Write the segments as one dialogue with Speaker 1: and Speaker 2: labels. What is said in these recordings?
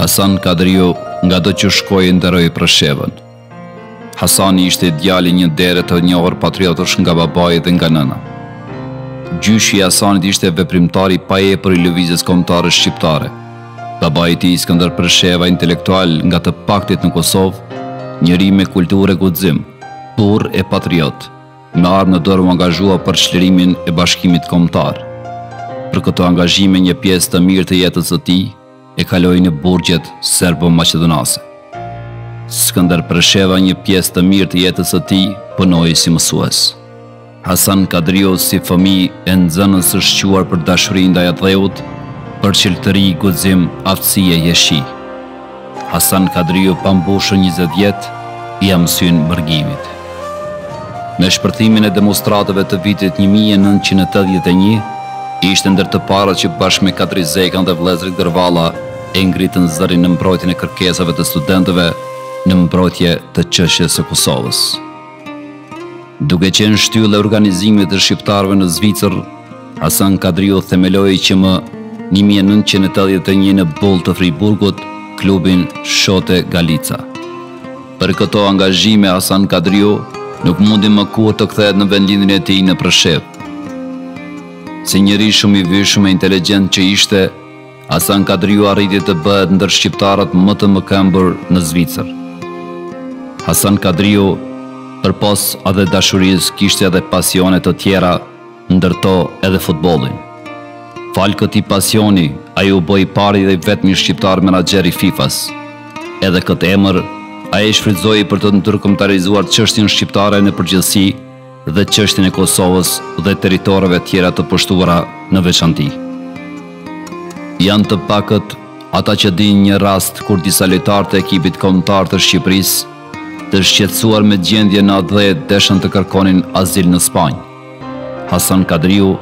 Speaker 1: Hasan Kadriu nga do që shkoi e nderoi Preshevën. Hasani ishte djali i një dere të njohur patriotësh nga babai dhe nga nëna. Gjyshi i Hasanit ishte veprimtar i paepur i lëvizjes kombëtare shqiptare. Babai i tij Skënder Presheva intelektual nga të paktët në Kosovë, njeri me kulturë e guxim, burrë e patriot. Me armë në dorë u angazhua për çlirimin e bashkimin kombëtar. Për këto angazhime një pjesë të mirë të jetës së tij e kaloi në burgjet serbo-maqedonase. Skënder Presheva një pjesë të mirë të jetës së tij punoi si mësues. Hasan Kadriu si fëmijë e nxënës është shquar për dashuri ndaj atdheut, për çiltëri, guxim, aftësi e jeshi. Hasan Kadriu pa mbushur njëzet vjet ia mësyn mërgimit. Me shpërthimin e demonstratave të vitit një mijë e nëntëqind e tetëdhjetë e një, ishte ndër të parët që bashkë me Kadri Zekan dhe vëllezërit Gërvalla e ngritën zërin në mbrojtjen e kërkesave të studentëve në mbrojtje të çështjes së Kosovës. Duke qenë shtyllë e organizimit të shqiptarëve në Zvicër, Hasan Kadriu themeloi që më 1981 në Bull të Friburgut klubin Shote Galica. Për këto angazhime Hasan Kadriu nuk mundi më kurrë të kthehet në vendlindjen e tij në Preshevë. Si njeri shumë i vyshëm e inteligjent që ishte, Hasan Kadriu arriti të bëhet ndër shqiptarët më të mëkëmbur në Zvicër. Hasan Kadriu, përpos atdhedashurisë, kishte edhe pasione të tjera, ndër to edhe futbollin. Falë këtij pasioni, ai u bë i pari dhe i vetmi shqiptar menaxher i FIFA-s. Edhe këtë emër, ai e shfrytëzoi për të ndërkombëtarizuar çështjen shqiptare në përgjithësi, dhe çështjen e Kosovës dhe territoreve tjera të pushtuara në veçanti. Janë të pakët ata që dinë një rast kur disa lojtarë të ekipit kombëtar të Shqipërisë, të shqetësuar me gjendjen në atdhe deshën të kërkonin azil në Spanjë. Hasan Kadriu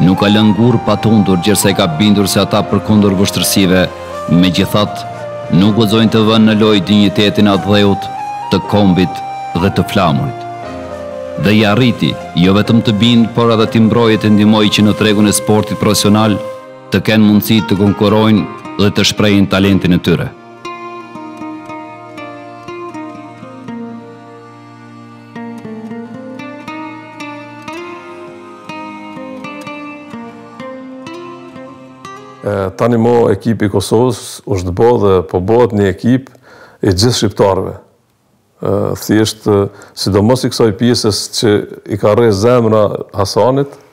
Speaker 1: Nuk ka lënë gur pa tundur gjersa i ka bindur se ata përkundër vështirësive, megjithatë, nuk guxojnë të vënë në lojë dinjitetin e atdheut, të kombit dhe të flamurit. Dhe i arriti, jo vetëm t'i bindë por edhe t'i mbrojë e t'i ndihmojë që në tregun e sportit profesional të kenë mundësi të konkurrojnë dhe të shprehin talentin e tyre.
Speaker 2: Tani mo ekipi i Kosovës është bo dhe po bohet një ekip i gjithë shqiptarëve. Thjesht, sidomos i kësaj pjesës që i ka rreh zemra Hasanit,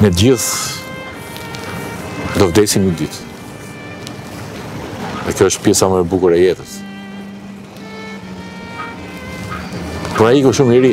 Speaker 3: Ne gjithë do vdesim një ditë. Dhe kjo është pjesa më e bukur e jetës. Por ai iku shumë i ri,